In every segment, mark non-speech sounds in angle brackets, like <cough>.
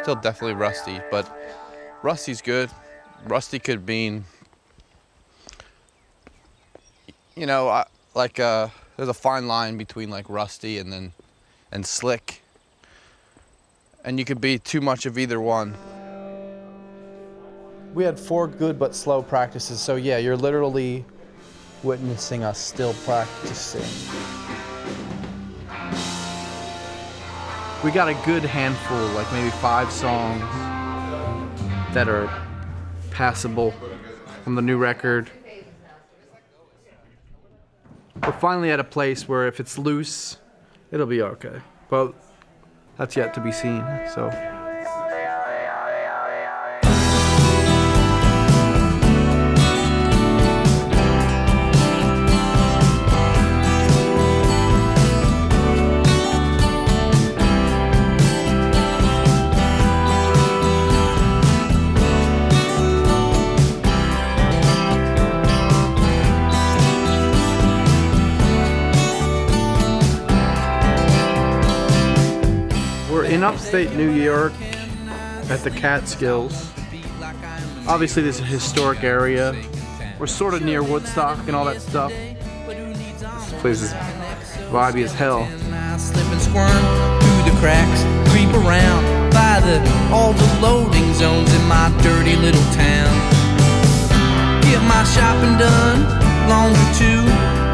still definitely rusty, but rusty's good. Rusty could mean, you know, I, like uh, there's a fine line between like rusty and then and slick, and you could be too much of either one. We had four good but slow practices, so yeah, you're literally witnessing us still practicing. We got a good handful, like maybe five songs that are passable from the new record. We're finally at a place where if it's loose, it'll be okay. But that's yet to be seen, so. Upstate New York at the Catskills. Obviously, this is a historic area. We're sort of near Woodstock and all that stuff. This place is vibey as hell. Slip and squirm through the cracks, creep around by the all the loading zones in my dirty little town. Get my shopping done.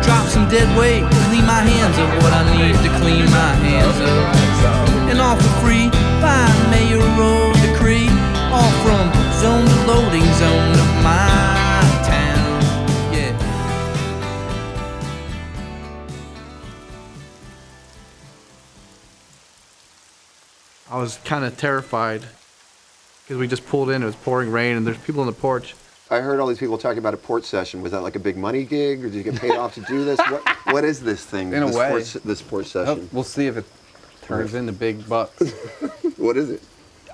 Drop some dead weight, clean my hands of what I need to clean my hands of. And all for free by mayoral decree, all from zone to loading zone of my town. Yeah. I was kind of terrified because we just pulled in, it was pouring rain, and there's people on the porch. I heard all these people talking about a port session. Was that like a big money gig, or did you get paid off to do this? What, what is this thing? In a this way. Port, this port Oh, session. we'll see if it turns into big bucks. <laughs> What is it?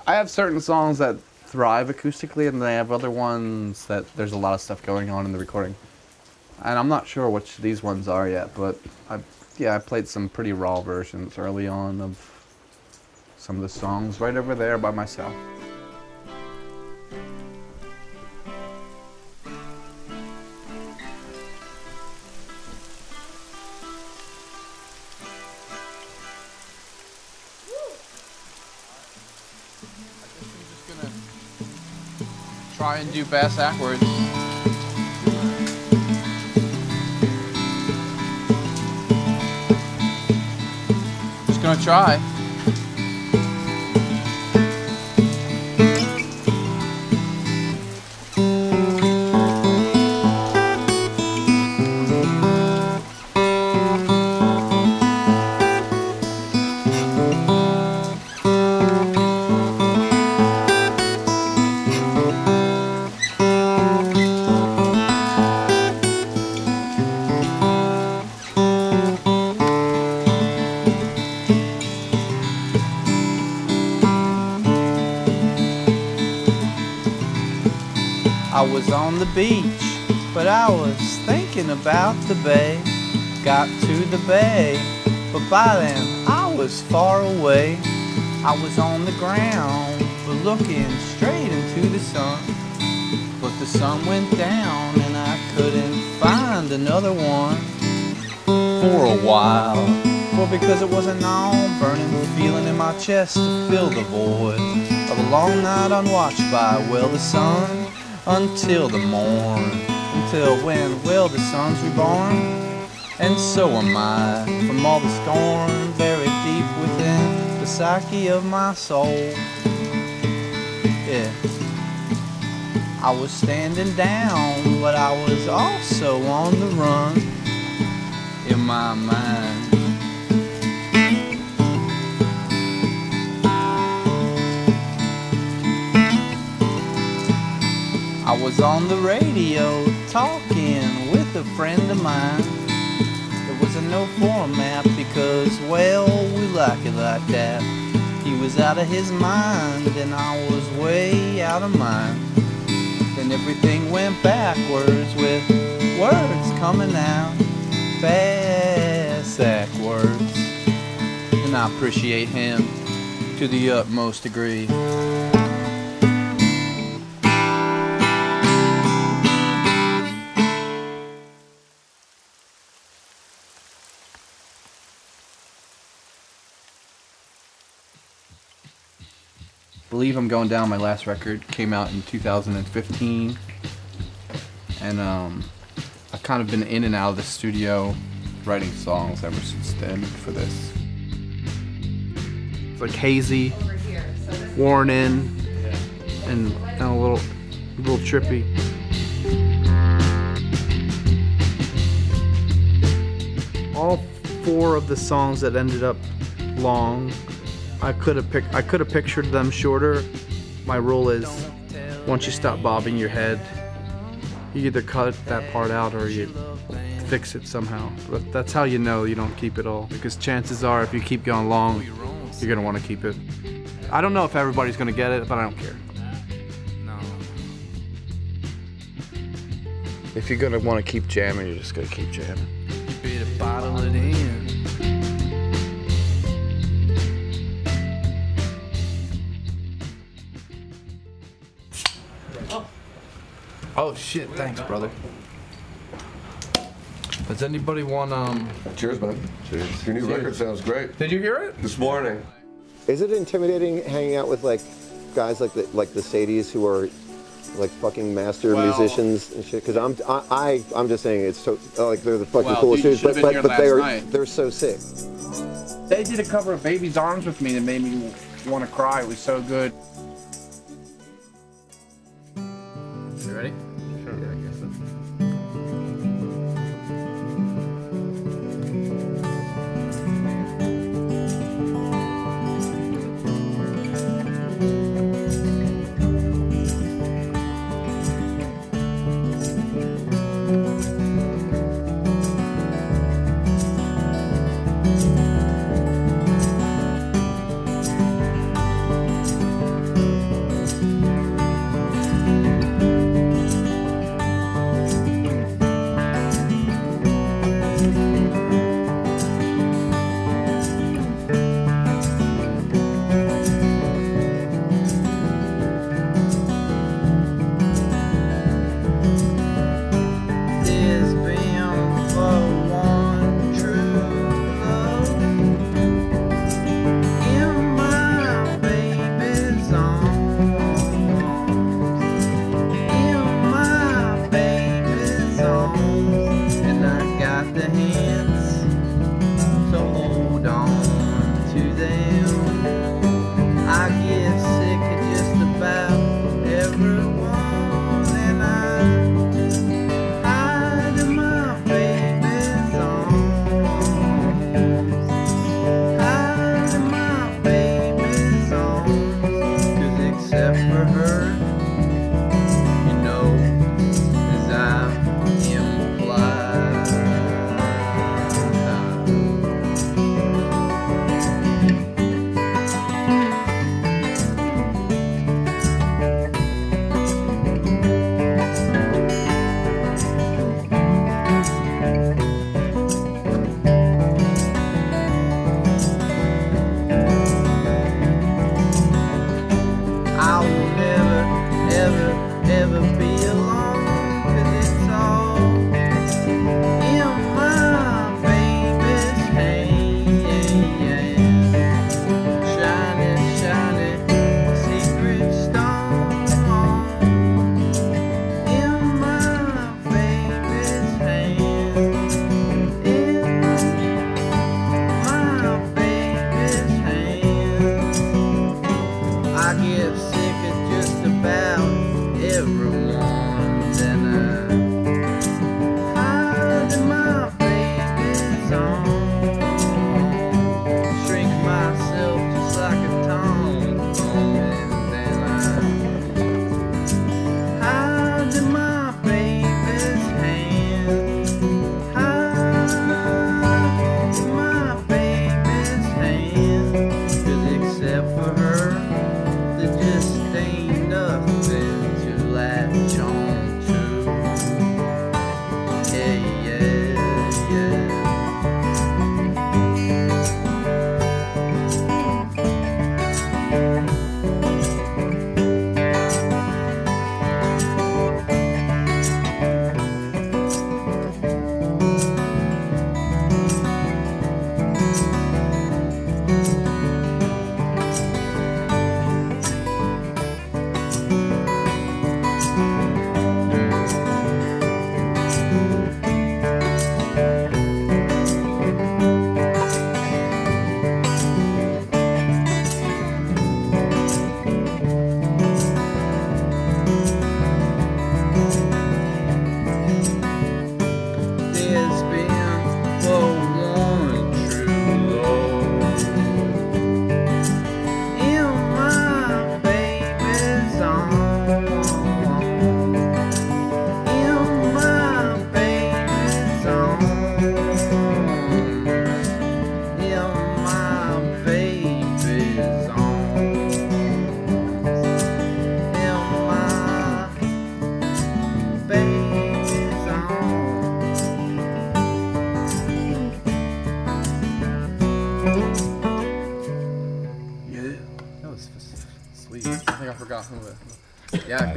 I have certain songs that thrive acoustically, and then I have other ones that there's a lot of stuff going on in the recording. And I'm not sure which these ones are yet, but I, yeah, I played some pretty raw versions early on of some of the songs right over there by myself. Try and do bass backwards. Just gonna try. I was on the beach, but I was thinking about the bay. Got to the bay, but by then I was far away. I was on the ground, but looking straight into the sun. But the sun went down, and I couldn't find another one for a while. Well, because it was a gnawing, burning feeling in my chest to fill the void of a long night unwatched by, well, the sun until the morn. Until when, well, the sun's reborn. And so am I, from all the scorn buried deep within the psyche of my soul. Yeah. I was standing down, but I was also on the run in my mind. Was on the radio talking with a friend of mine. There was a no format because, well, we like it like that. He was out of his mind, and I was way out of mine. Then everything went backwards with words coming out fast backwards. And I appreciate him to the utmost degree. Believe I'm Going Down, my last record, came out in 2015. And um, I've kind of been in and out of the studio writing songs ever since then for this. It's like hazy, worn in, and, and a little, a little trippy. All four of the songs that ended up long, I could have picked. I could have pictured them shorter. My rule is, once you stop bobbing your head, you either cut that part out or you fix it somehow. But that's how you know you don't keep it all. Because chances are, if you keep going long, you're gonna want to keep it. I don't know if everybody's gonna get it, but I don't care. If you're gonna want to keep jamming, you're just gonna keep jamming. Oh shit! Thanks, brother. Does anybody want um? Cheers, man. Cheers. Your new record sounds great. Did you hear it? This morning. Is it intimidating hanging out with like guys like the like the Sadies who are like fucking master Well- musicians and shit? Because I'm I, I I'm just saying it's so like they're the fucking Well, coolest dudes, but but, but they're night. they're so sick. They did a cover of Baby's Arms with me that made me want to cry. It was so good.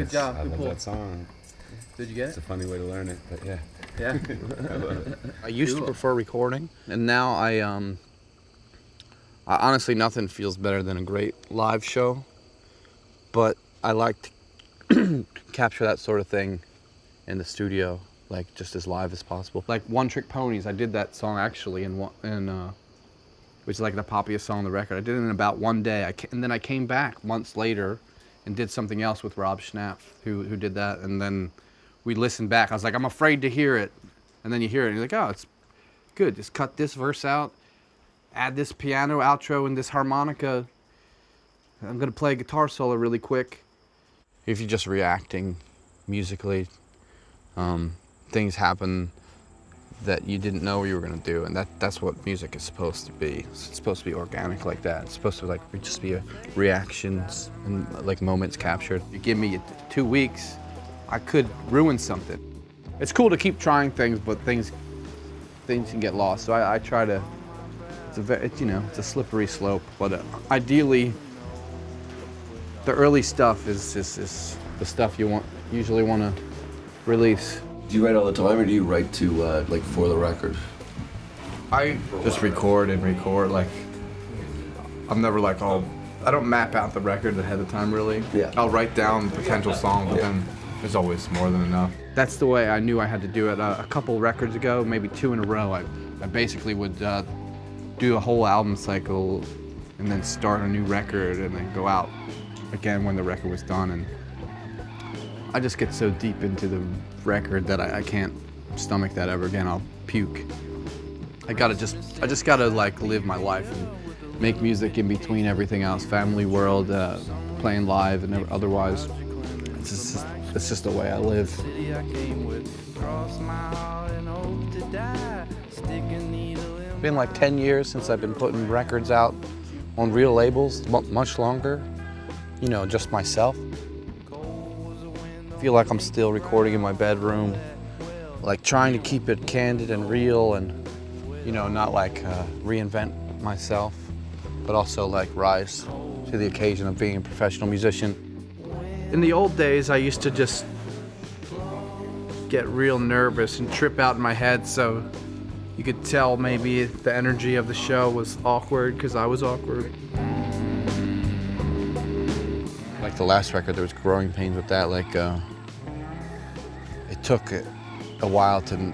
Good job. I Good love pull. that song. Did you get it? It's a funny way to learn it, but yeah. Yeah. <laughs> <laughs> I used to prefer recording. and now I um. I, honestly, nothing feels better than a great live show. But I like to <clears throat> capture that sort of thing in the studio, like just as live as possible. Like One Trick Ponies, I did that song actually in one in uh, which is like the poppiest song on the record. I did it in about one day. I ca- and then I came back months later and did something else with Rob Schnapf, who who did that. And then we listened back. I was like, I'm afraid to hear it. And then you hear it, and you're like, oh, it's good. Just cut this verse out, add this piano outro and this harmonica. I'm gonna play a guitar solo really quick. If you're just reacting musically, um, things happen that you didn't know you were gonna do, and that that's what music is supposed to be. It's supposed to be organic like that. It's supposed to like just be a reactions and like moments captured. You give me two weeks, I could ruin something. It's cool to keep trying things, but things things can get lost. So I, I try to. It's a very, you know, it's a slippery slope. But uh, ideally, the early stuff is, is is the stuff you want usually want to release. Do you write all the time, or do you write to uh, like for the record? I just record and record. Like, I'm never like, oh, I don't map out the record ahead of time really. Yeah. I'll write down potential songs, but Yeah. then there's always more than enough. That's the way I knew I had to do it. Uh, a couple records ago, maybe two in a row, I, I basically would uh, do a whole album cycle and then start a new record and then go out again when the record was done. And I just get so deep into the record that I, I can't stomach that ever again. I'll puke. I gotta just, I just gotta like live my life and make music in between everything else, family world, uh, playing live and otherwise. It's just, it's just the way I live. city I came with. Cross my heart and hope to die. Stick a needle in been like 10 years since I've been putting records out on real labels, much longer. You know, just myself. Feel like I'm still recording in my bedroom, like trying to keep it candid and real and, you know, not like uh, reinvent myself, but also like rise to the occasion of being a professional musician. In the old days, I used to just get real nervous and trip out in my head, so you could tell maybe the energy of the show was awkward because I was awkward. Like the last record, there was growing pains with that. Like, uh, took a, while to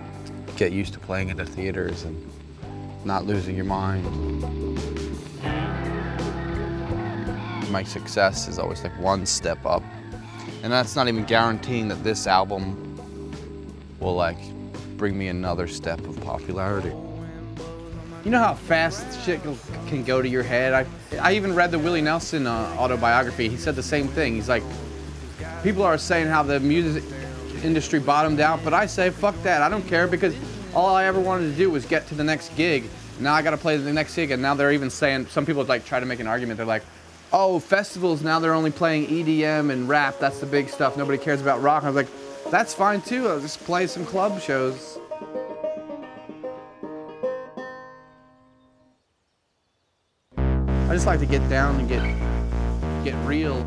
get used to playing in the theaters and not losing your mind. My success is always like one step up. And that's not even guaranteeing that this album will like bring me another step of popularity. You know how fast shit can go to your head? I, I even read the Willie Nelson uh, autobiography. He said the same thing. He's like, people are saying how the music industry bottomed out, but I say, fuck that. I don't care because all I ever wanted to do was get to the next gig. Now I got to play the next gig, and now they're even saying, some people like try to make an argument. They're like, oh, festivals, now they're only playing EDM and rap. That's the big stuff. Nobody cares about rock. I was like, that's fine too. I'll just play some club shows. I just like to get down and get get real.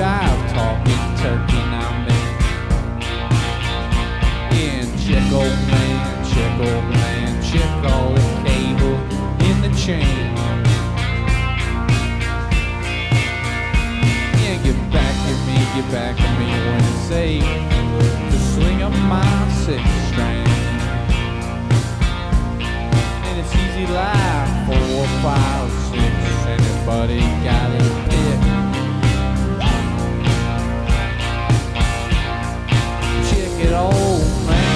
Jive talking turkey now, man. And check old man, check old man, check all the cable in the chain. Yeah, get back at me, get back at me when it's safe to swing up my six string. And it's easy life, four, five, six. Anybody got it get old, man.